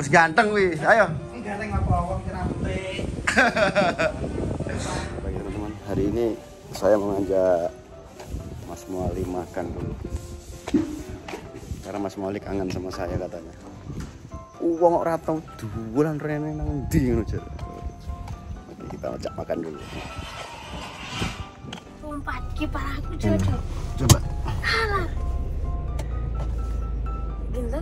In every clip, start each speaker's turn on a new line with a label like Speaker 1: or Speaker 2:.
Speaker 1: Wis ganteng wis. Ayo.
Speaker 2: Ini ganteng apa wong kira putih.
Speaker 1: Baik teman-teman, hari ini saya mengajak Mas Muali makan dulu. Karena Mas Muali kangen sama saya katanya. Uang ora tau dulan rene nang ndi ngono Jar. Oke, kita ajak makan dulu.
Speaker 3: Umpat kipas aku cocok.
Speaker 1: Coba.
Speaker 3: Halah. Gitu.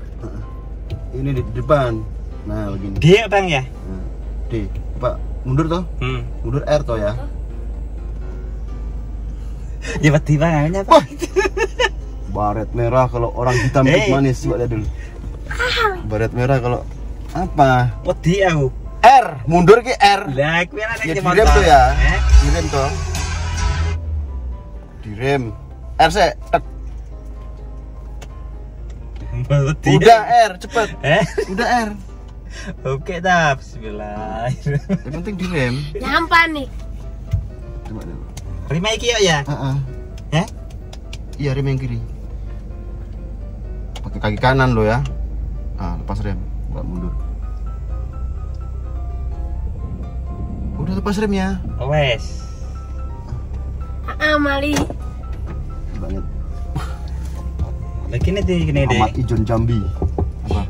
Speaker 1: Ini di depan. Nah, begini.
Speaker 2: Dia bang ya?
Speaker 1: Nah, di, Pak, mundur toh?
Speaker 2: Hmm.
Speaker 1: Mundur R toh ya.
Speaker 2: Tiba-tiba namanya
Speaker 1: Wah. Baret merah kalau orang hitam hey. manis coba lihat dulu. Baret merah kalau apa?
Speaker 2: Wedi aku.
Speaker 1: R, mundur ki R.
Speaker 2: Lah, kuwi ana
Speaker 1: Ya direm tuh ya.
Speaker 2: Eh?
Speaker 1: Direm toh. Direm. R sih. Tek.
Speaker 2: Wedi.
Speaker 1: Udah R, cepet.
Speaker 2: Eh?
Speaker 1: Udah R.
Speaker 2: Oke dah, bismillah.
Speaker 1: Yang penting direm.
Speaker 3: Nyampan nih.
Speaker 1: Coba dulu.
Speaker 2: Rima iki yuk ya?
Speaker 1: Heeh.
Speaker 2: Eh?
Speaker 1: Iya rem yang kiri. Pakai kaki kanan lo ya. Ah, lepas rem, nggak mundur. Udah lepas remnya.
Speaker 2: Wes.
Speaker 3: Ah, Mali.
Speaker 1: Banget.
Speaker 2: Nih di gini deh.
Speaker 1: Ahmad Ijon Jambi. Apa?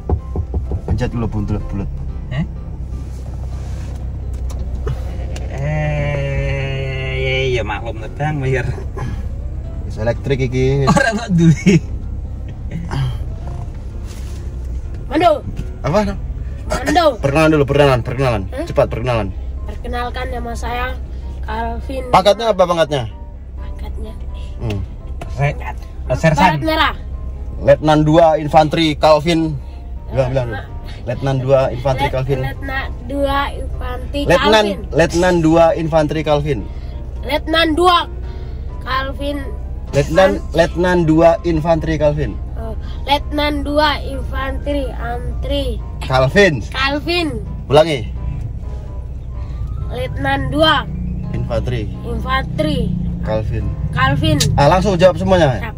Speaker 1: Pencet dulu bulat bulat.
Speaker 2: Eh? Eh, ya maklum nih bang, bayar.
Speaker 1: Elektrik iki.
Speaker 2: Orang nggak duit.
Speaker 3: Mando.
Speaker 1: Apa?
Speaker 3: Mando.
Speaker 1: Perkenalan dulu, perkenalan, perkenalan.
Speaker 3: Hah?
Speaker 1: Cepat perkenalan.
Speaker 3: Perkenalkan nama saya Calvin.
Speaker 1: Pangkatnya apa pangkatnya?
Speaker 3: Pangkatnya.
Speaker 1: Hmm.
Speaker 2: Rekat.
Speaker 3: Barat
Speaker 2: Sersan.
Speaker 3: merah.
Speaker 1: Letnan 2 Infanteri Calvin. Bilang bilang. dulu. Letnan 2 Infanteri
Speaker 3: Let-
Speaker 1: Calvin.
Speaker 3: Letnan 2 Infanteri
Speaker 1: Letnan
Speaker 3: Calvin.
Speaker 1: Letnan 2 Infanteri Calvin.
Speaker 3: Letnan 2 Calvin.
Speaker 1: Letnan Letnan 2 Infanteri Calvin.
Speaker 3: Oh, Letnan 2 Infanteri Antri
Speaker 1: Calvin.
Speaker 3: Calvin.
Speaker 1: Ulangi.
Speaker 3: Letnan 2
Speaker 1: Infanteri
Speaker 3: Infanteri
Speaker 1: Calvin.
Speaker 3: Calvin.
Speaker 1: Ah, langsung jawab semuanya.
Speaker 3: Siap.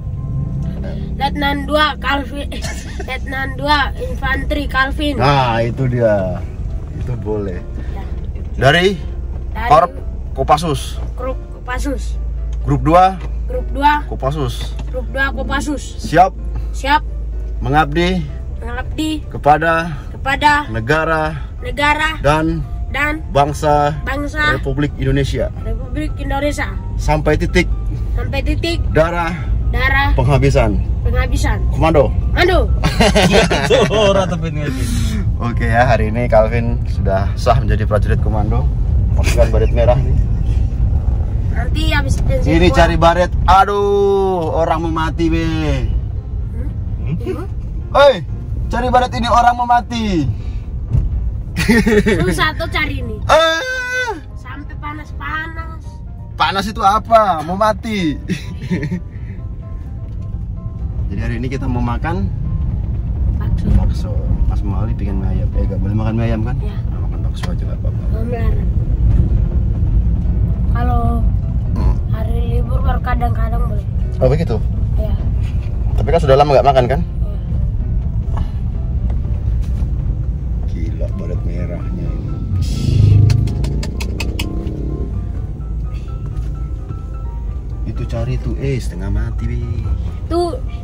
Speaker 3: Letnan 2 Calvin. Letnan 2 Infanteri Calvin.
Speaker 1: Nah, itu dia. Itu boleh.
Speaker 3: Ya.
Speaker 1: Dari
Speaker 3: Dari
Speaker 1: Korp Kopassus.
Speaker 3: Grup Kopassus.
Speaker 1: Grup 2
Speaker 3: Grup 2
Speaker 1: Kopassus.
Speaker 3: Grup 2 Kopassus.
Speaker 1: Siap
Speaker 3: Siap
Speaker 1: mengabdi
Speaker 3: mengabdi
Speaker 1: kepada
Speaker 3: kepada
Speaker 1: negara
Speaker 3: negara
Speaker 1: dan
Speaker 3: dan
Speaker 1: bangsa
Speaker 3: bangsa
Speaker 1: Republik Indonesia
Speaker 3: Republik Indonesia
Speaker 1: sampai titik
Speaker 3: sampai titik
Speaker 1: darah
Speaker 3: darah
Speaker 1: penghabisan.
Speaker 3: penghabisan.
Speaker 1: Komando.
Speaker 3: Mando.
Speaker 2: Suara tapi ini.
Speaker 1: Oke ya, hari ini Calvin sudah sah menjadi prajurit komando. Pasukan baret merah nih.
Speaker 3: Nanti habis
Speaker 1: Ini
Speaker 3: gua-
Speaker 1: cari baret. Aduh, orang mau mati be.
Speaker 3: Hmm?
Speaker 1: Hei, cari baret ini orang mau mati.
Speaker 3: Susah tuh cari ini.
Speaker 1: Ah,
Speaker 3: Sampai panas-panas.
Speaker 1: panas itu apa? Mau mati. Jadi hari ini kita mau makan
Speaker 3: Bakso.
Speaker 1: bakso. Mas Mali bikin mie ayam. Eh, gak boleh makan mie ayam kan?
Speaker 3: Ya.
Speaker 1: Nah, makan bakso aja gak apa-apa.
Speaker 3: Nggak. Kalau
Speaker 1: Hmm.
Speaker 3: hari libur baru kadang-kadang boleh.
Speaker 1: Oh begitu.
Speaker 3: Ya.
Speaker 1: Tapi kan sudah lama gak makan kan?
Speaker 3: ya.
Speaker 1: Gila baret merahnya ini. Itu cari tuh eh setengah mati be.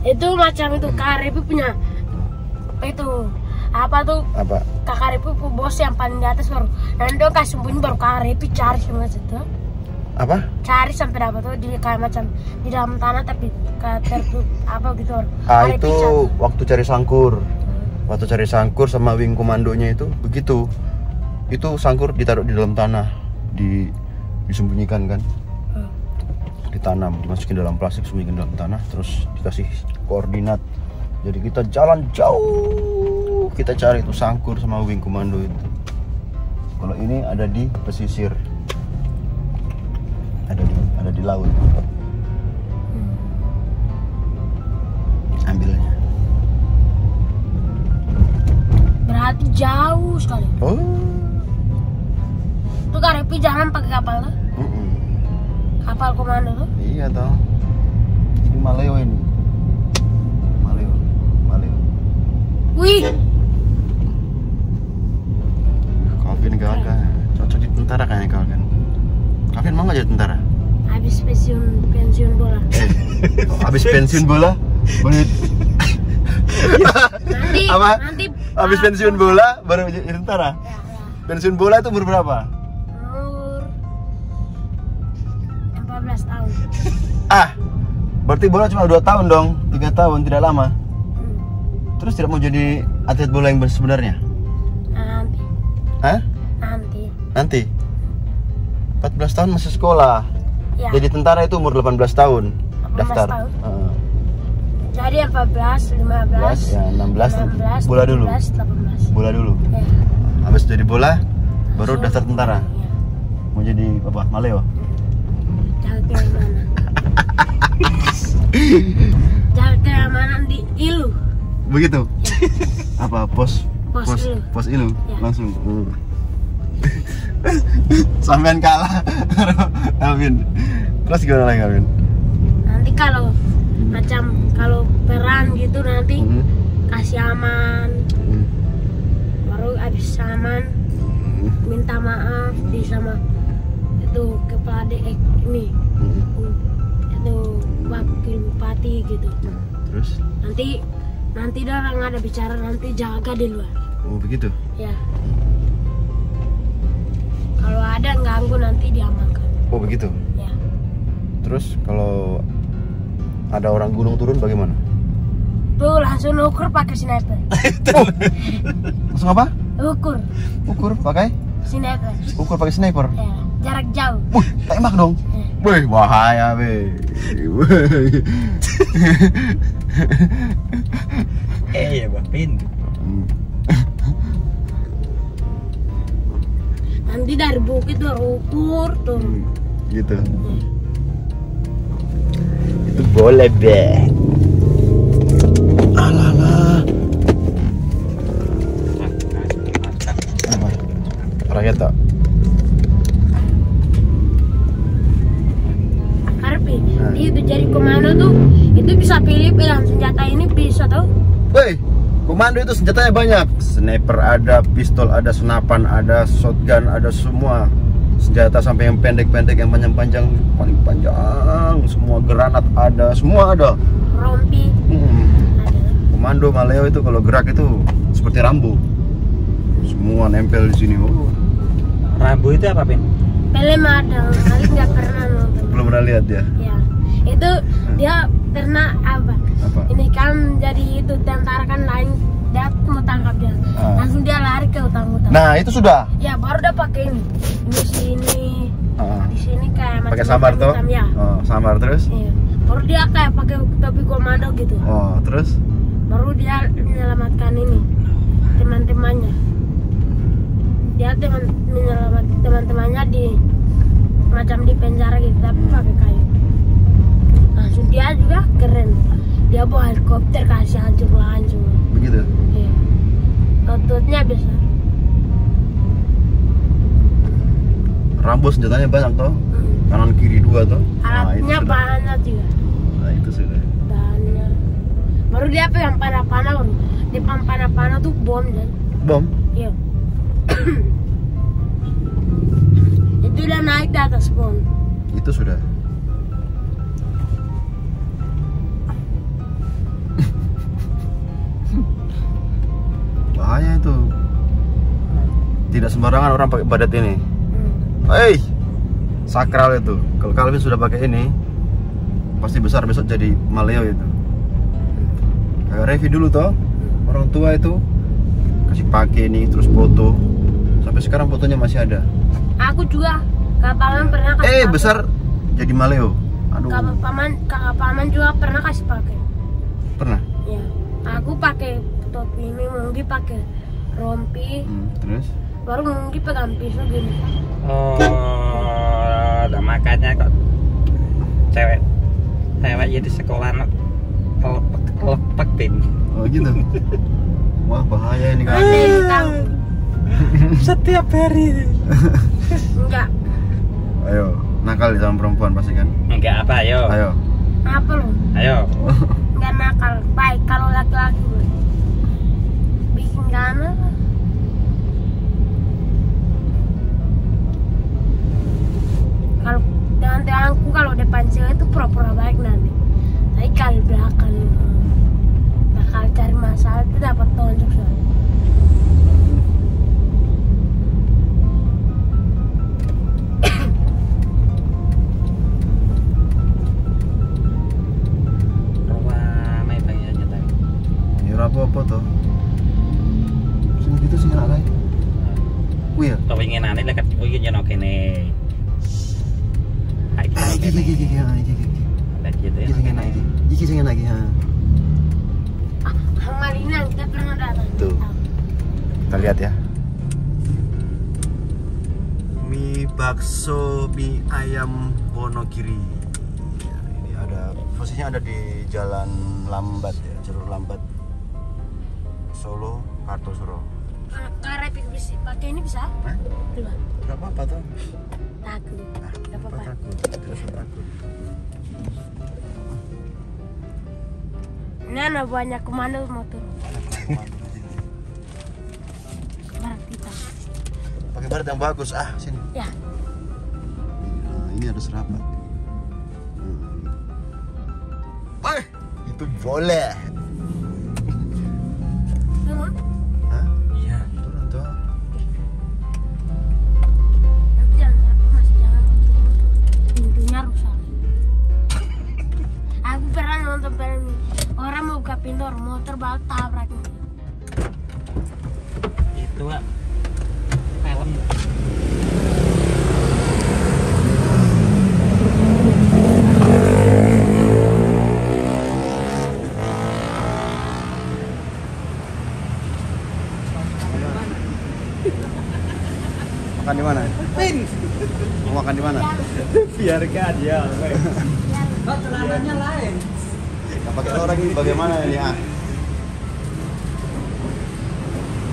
Speaker 3: Itu macam itu Karepi punya itu apa tuh
Speaker 1: Apa?
Speaker 3: Kak Karepi bos yang paling di atas baru nanti dia kasih sembunyi baru Karepi cari semua situ
Speaker 1: Apa?
Speaker 3: cari sampai dapat tuh di kayak macam di dalam tanah tapi kayak tertutup apa gitu baru
Speaker 1: Ah itu
Speaker 3: cari.
Speaker 1: waktu cari sangkur. Waktu cari sangkur sama wing komandonya itu begitu. Itu sangkur ditaruh di dalam tanah, di disembunyikan kan,
Speaker 3: Hmm.
Speaker 1: ditanam, dimasukin dalam plastik, sembunyikan dalam tanah, terus dikasih koordinat. Jadi kita jalan jauh, kita cari itu sangkur sama wing komando itu. Kalau ini ada di pesisir, ada di ada di laut. Ambilnya.
Speaker 3: berarti jauh sekali
Speaker 1: Oh.
Speaker 3: tuh Karepi jangan pakai kapal tuh
Speaker 1: Mm-mm.
Speaker 3: kapal komando tuh
Speaker 1: Iya toh. Ini Maleo ini. Wih. Calvin
Speaker 3: gak kan, cocok di tentara kayaknya Calvin.
Speaker 1: Calvin mau nggak jadi tentara?
Speaker 3: Abis pensiun pensiun bola.
Speaker 1: Eh, oh, Abis pensiun bola? Boleh.
Speaker 3: nanti,
Speaker 1: Apa?
Speaker 3: nanti
Speaker 1: Abis pensiun bola baru jadi tentara.
Speaker 3: Ya, ya.
Speaker 1: Pensiun bola itu umur berapa?
Speaker 3: Umur 14 tahun.
Speaker 1: Ah, berarti bola cuma dua tahun dong, Tiga tahun tidak lama. Terus tidak mau jadi atlet bola yang sebenarnya?
Speaker 3: nanti
Speaker 1: Hah?
Speaker 3: nanti
Speaker 1: Nanti? 14 tahun masih sekolah.
Speaker 3: ya
Speaker 1: Jadi tentara itu umur 18 tahun
Speaker 3: 18
Speaker 1: daftar.
Speaker 3: tahun.
Speaker 1: Heeh.
Speaker 3: jadi 14 15
Speaker 1: ya, 16,
Speaker 3: 16
Speaker 1: bola dulu.
Speaker 3: 17, 18
Speaker 1: Bola dulu.
Speaker 3: ya.
Speaker 1: Habis jadi bola baru
Speaker 3: Langsung-
Speaker 1: daftar tentara.
Speaker 3: ya.
Speaker 1: Mau jadi apa? Maleo.
Speaker 3: jaga keamanan jaga keamanan di ilu
Speaker 1: Begitu. apa pos
Speaker 3: Pos ilu.
Speaker 1: pos ilu
Speaker 3: Ya.
Speaker 1: langsung. Hmm. Sampean kalah. Alvin. Terus gimana lagi Alvin?
Speaker 3: nanti kalau macam kalau perang gitu nanti
Speaker 1: Hmm.
Speaker 3: kasih aman
Speaker 1: Hmm.
Speaker 3: baru habis aman
Speaker 1: Hmm.
Speaker 3: minta maaf di sama itu kepala DE ini
Speaker 1: Hmm.
Speaker 3: itu wakil bupati gitu
Speaker 1: Terus?
Speaker 3: nanti nanti dia orang ada bicara nanti jaga di luar
Speaker 1: Oh begitu.
Speaker 3: ya kalau ada ganggu nanti diamankan
Speaker 1: Oh begitu.
Speaker 3: ya
Speaker 1: Terus kalau ada orang gunung turun bagaimana?
Speaker 3: tuh langsung ukur pakai sniper
Speaker 1: Langsung apa?
Speaker 3: ukur
Speaker 1: Ukur pakai?
Speaker 3: sniper
Speaker 1: Ukur pakai sniper.
Speaker 3: ya jarak jauh
Speaker 1: Wih, tembak dong.
Speaker 3: Ya.
Speaker 1: Wih, bahaya, be.
Speaker 2: Eh ya Bapin.
Speaker 3: nanti dari bukit baru ukur tuh
Speaker 1: gitu. Itu boleh, be.
Speaker 3: Komando itu
Speaker 1: senjatanya banyak. Sniper ada, pistol ada, senapan ada, shotgun ada semua. Senjata sampai yang pendek-pendek, yang panjang-panjang, paling panjang, semua granat ada, semua ada.
Speaker 3: rompi
Speaker 1: Hmm.
Speaker 3: ada
Speaker 1: Komando Maleo itu kalau gerak itu seperti Rambo. Semua nempel di sini. Oh,
Speaker 2: Rambu itu apa Pin?
Speaker 3: film ada kali nggak pernah nonton
Speaker 1: belum pernah lihat ya.
Speaker 3: ya itu dia pernah tangkap dia
Speaker 1: Ah.
Speaker 3: langsung dia lari ke hutan-hutan
Speaker 1: Nah, itu sudah.
Speaker 3: ya baru dia pakai ini di sini
Speaker 1: Ah,
Speaker 3: di sini kayak
Speaker 1: pakai samar tuh.
Speaker 3: ya
Speaker 1: Oh, samar terus.
Speaker 3: Iya. baru dia kayak pakai topi komando gitu
Speaker 1: Oh, terus.
Speaker 3: baru dia menyelamatkan ini teman-temannya dia teman menyelamat teman-temannya di macam di penjara gitu tapi pakai kayu langsung dia juga keren dia bawa helikopter kasih hancur langsung
Speaker 1: Begitu.
Speaker 3: iya. Ototnya besar
Speaker 1: Rambo senjatanya banyak toh.
Speaker 3: Hmm.
Speaker 1: Kanan kiri dua toh.
Speaker 3: alatnya
Speaker 1: sudah.
Speaker 3: banyak juga
Speaker 1: Nah, itu sudah.
Speaker 3: banyak baru dia pegang panah-panah baru di panah-panah tuh bom dan
Speaker 1: Bom.
Speaker 3: Iya. itu udah naik di atas pohon.
Speaker 1: Itu sudah. Bahaya itu. Tidak sembarangan orang pakai badat ini.
Speaker 3: Hmm.
Speaker 1: Hei, sakral itu. Kalau Calvin sudah pakai ini, pasti besar besok jadi Maleo itu. Kayak Revi dulu toh, orang tua itu kasih pakai ini terus foto. Sampai sekarang fotonya masih ada.
Speaker 3: Aku juga kakak paman pernah kasih
Speaker 1: Eh
Speaker 3: pakai.
Speaker 1: besar jadi Maleo. Aduh,
Speaker 3: Kakak paman kakak paman juga pernah kasih pakai.
Speaker 1: pernah.
Speaker 3: Ya. Aku pakai topi ini, Mungki pakai rompi,
Speaker 1: Hmm, terus?
Speaker 3: baru Mungki pegang pisau gini.
Speaker 2: Oh, nah makanya kok cewek cewek jadi sekolah anak lepek lepek Pin.
Speaker 1: Oh gitu. Wah bahaya ini kan.
Speaker 3: Ada?
Speaker 2: Setiap hari.
Speaker 3: Enggak.
Speaker 1: Ayo, nakal di sama perempuan pasti kan.
Speaker 2: Enggak apa, ayo.
Speaker 1: Ayo.
Speaker 3: Apa lo?
Speaker 2: Ayo.
Speaker 3: bikin nakal. Baik kalau laki-laki bikin gana kalau
Speaker 1: dengan temanku kalau depan cewek itu pura-pura baik nanti.
Speaker 3: Tapi kalau belakang bakal cari
Speaker 1: masalah itu dapat tonjok soalnya. Bakso mie ayam Wonogiri. Ya, ini ada posisinya ada di Jalan Lambat ya, jalur Lambat Solo Kartosuro.
Speaker 3: Ah, Karet bisa pakai ini bisa?
Speaker 1: Hah?
Speaker 3: Dua.
Speaker 1: Berapa apa tuh?
Speaker 3: Takut.
Speaker 1: Ah,
Speaker 3: Gak apa-apa.
Speaker 1: takut. Terus takut.
Speaker 3: Ini anak banyak ke mana motor? Barat kita.
Speaker 1: Pakai baret yang bagus. Ah, sini.
Speaker 3: Ya,
Speaker 1: Nah, ini ada serapat. Hmm. Eh, itu boleh.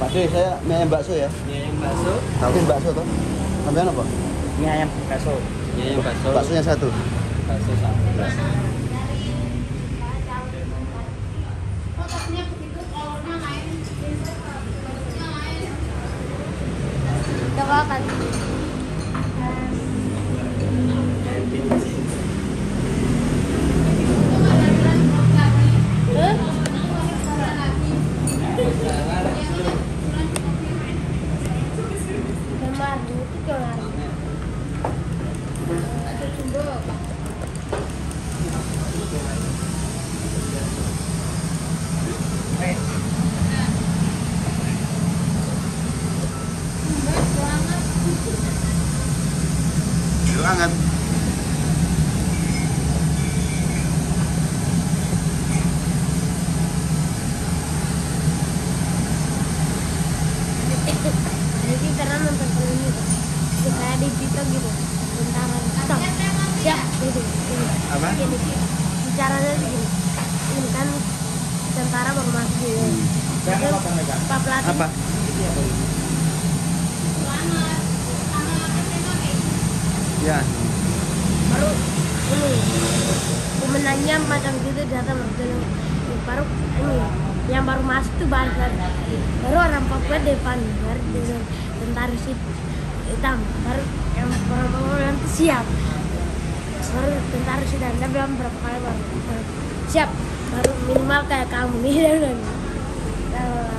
Speaker 2: Pak
Speaker 1: saya mie ayam bakso ya.
Speaker 2: Mie ayam bakso.
Speaker 1: Tapi bakso toh? Sampean apa?
Speaker 2: Mie ayam bakso. Mie ayam bakso.
Speaker 1: Baksonya satu.
Speaker 2: Bakso satu.
Speaker 3: Gak apa-apa. Eh? Lemar, itu kelar.
Speaker 1: Itu hangat.
Speaker 3: Jadi karena nonton film itu kayak di TikTok gitu tentang stop ya gitu gini.
Speaker 2: Apa?
Speaker 3: gini bicaranya tuh gini ini kan tentara baru masuk gitu Terus pak pelatih
Speaker 2: Apa?
Speaker 1: Ya.
Speaker 3: baru ini pemenangnya macam gitu datang gitu baru ini yang baru masuk tuh lagi baru orang Papua depan baru gitu, tentara sih hitam. Baru yang orang Papua tuh siap. Baru tentara sih dan bilang berapa kali baru baru, siap. Baru minimal kayak kamu nih dia bilang Eh,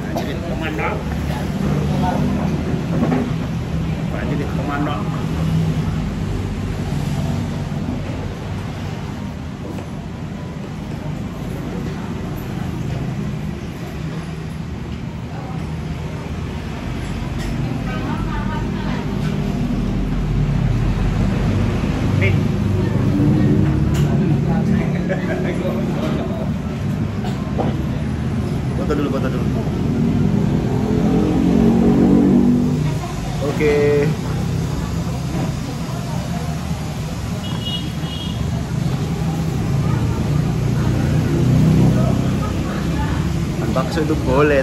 Speaker 1: Nah, jadi
Speaker 2: Komando. Pak jadi komando. Nih,
Speaker 1: foto dulu, foto dulu. Oke. Makan Bakso itu boleh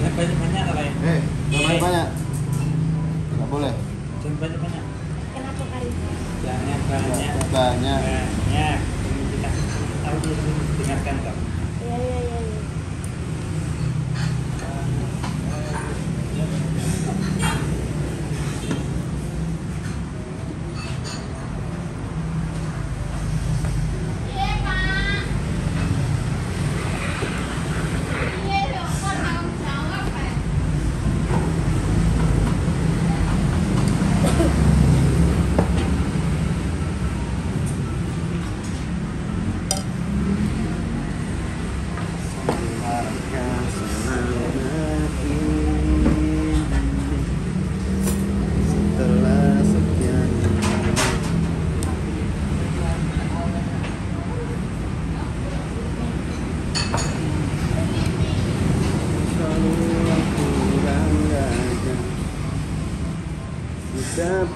Speaker 2: Jangan banyak-banyak apa ya?
Speaker 1: Eh, jangan banyak. Nggak boleh.
Speaker 2: Jangan banyak-banyak.
Speaker 3: Kenapa kali?
Speaker 2: Jangan banyak.
Speaker 1: Banyak.
Speaker 2: Banyak. Ini kita tahu dulu dengarkan kok.
Speaker 3: Iya iya iya.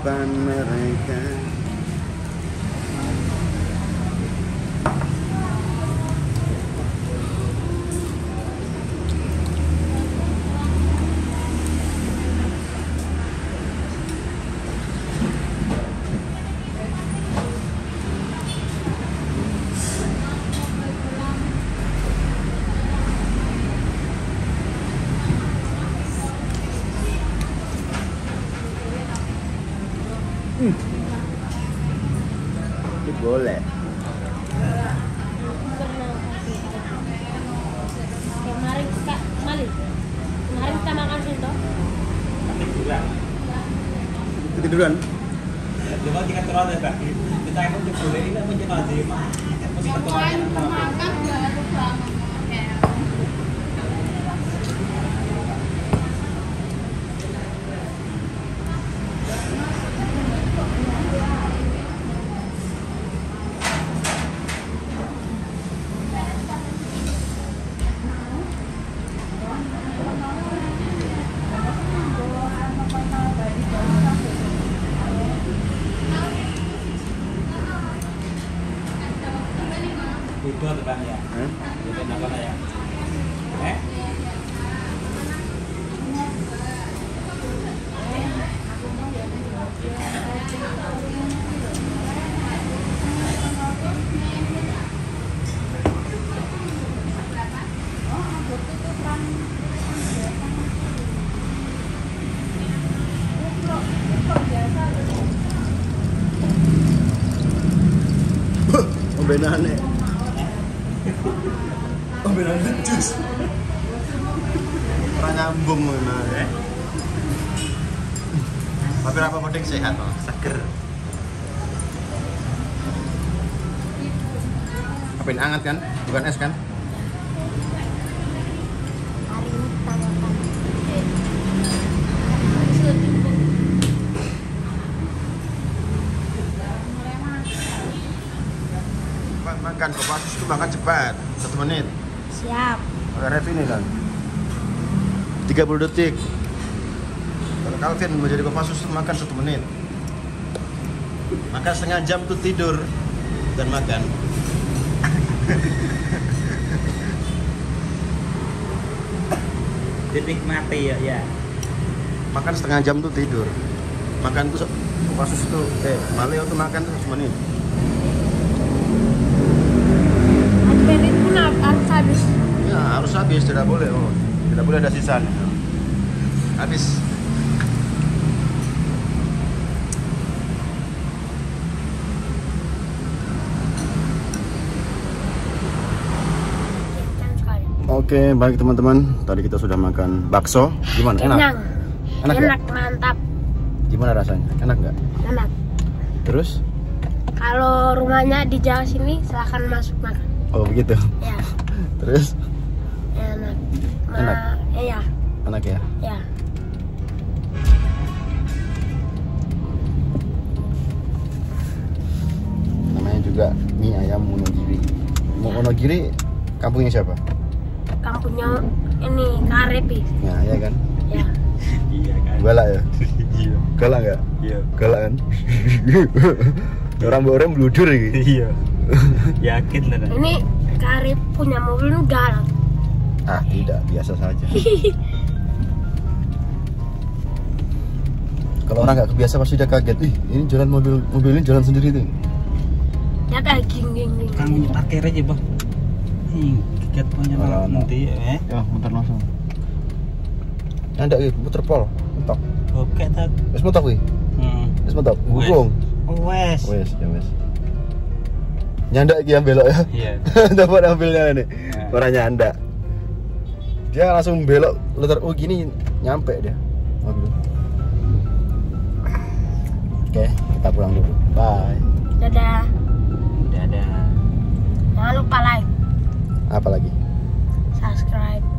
Speaker 1: Depan mereka Ini boleh
Speaker 3: Pernah Kemarin kak Mali. Kemarin kita makan situ.
Speaker 2: Tapi gula.
Speaker 1: Ketiduran?
Speaker 2: Ya, Coba kita terus ya, Pak. Kita emang jebule ini apa jenal di Mesti ketuaan Budo tuh Bang ya.
Speaker 1: Hah?
Speaker 2: Budo apa ya? Eh?
Speaker 1: Ombenane. Ombenane jus. Ora nyambung ngono.
Speaker 2: Eh?
Speaker 1: Tapi apa penting sehat, oh. seger. Apa ini hangat kan? Bukan es kan?
Speaker 3: Hari ini kita makan.
Speaker 1: Makan, Kopassus itu makan cepat. Satu menit.
Speaker 3: Siap.
Speaker 1: Pakai ref ini kan. 30 detik. Kalau Calvin menjadi Kopassus itu makan satu menit. Makan setengah jam tuh tidur dan makan.
Speaker 2: Dinikmati ya, ya.
Speaker 1: Makan setengah jam tuh tidur. Makan tuh Kasus itu, eh, Male itu makan tuh cuma nih.
Speaker 3: Habis.
Speaker 1: Ya harus habis, tidak boleh. Oh, tidak boleh ada sisanya. Habis. Oke, baik teman-teman. Tadi kita sudah makan bakso. Gimana? Enak? Enak
Speaker 3: Enak,
Speaker 1: nggak?
Speaker 3: mantap.
Speaker 1: Gimana rasanya? Enak nggak?
Speaker 3: Enak.
Speaker 1: Terus?
Speaker 3: Kalau rumahnya di Jawa sini silahkan masuk makan.
Speaker 1: Oh begitu.
Speaker 3: Ya,
Speaker 1: Terus?
Speaker 3: enak. Ma-
Speaker 1: Enak?
Speaker 3: Iya,
Speaker 1: Enak ya?
Speaker 3: ya.
Speaker 1: Namanya juga mie ayam Monogiri. Monogiri kampungnya siapa?
Speaker 3: Kampungnya ini Karepi.
Speaker 1: Ya, ya kan?
Speaker 3: Ya.
Speaker 2: Iya kan.
Speaker 1: Galak ya?
Speaker 2: Iya.
Speaker 1: Galak nggak?
Speaker 2: Iya.
Speaker 1: Galak kan? orang orang bludur gitu.
Speaker 2: Iya. Yakin lah.
Speaker 3: Ini Karep punya mobil ini galak.
Speaker 1: Ah, tidak, biasa saja. Kalau orang nggak kebiasa pasti dia kaget. Ih, ini jalan mobil mobil ini jalan sendiri tuh.
Speaker 3: Ya kayak ging.
Speaker 2: Kan punya parkir aja bang. Ih, kikat punya malah nanti eh.
Speaker 1: Ya, muter langsung. Nyandak iki, muter pol, mentok.
Speaker 2: Oke tak.
Speaker 1: Wis mentok kuwi.
Speaker 2: Hmm.
Speaker 1: Wis mentok.
Speaker 2: Wes.
Speaker 1: Gugung.
Speaker 2: Wes.
Speaker 1: Wis, ya wis. Nyandak iki yang belok ya.
Speaker 2: Iya.
Speaker 1: Dapat ambilnya ini.
Speaker 2: Nah.
Speaker 1: Orang nyandak. Dia langsung belok letter oh gini nyampe dia. Mobil. Oke, kita pulang dulu. Bye.
Speaker 3: Dadah.
Speaker 2: Dadah.
Speaker 3: Jangan lupa like,
Speaker 1: Apa lagi?
Speaker 3: subscribe.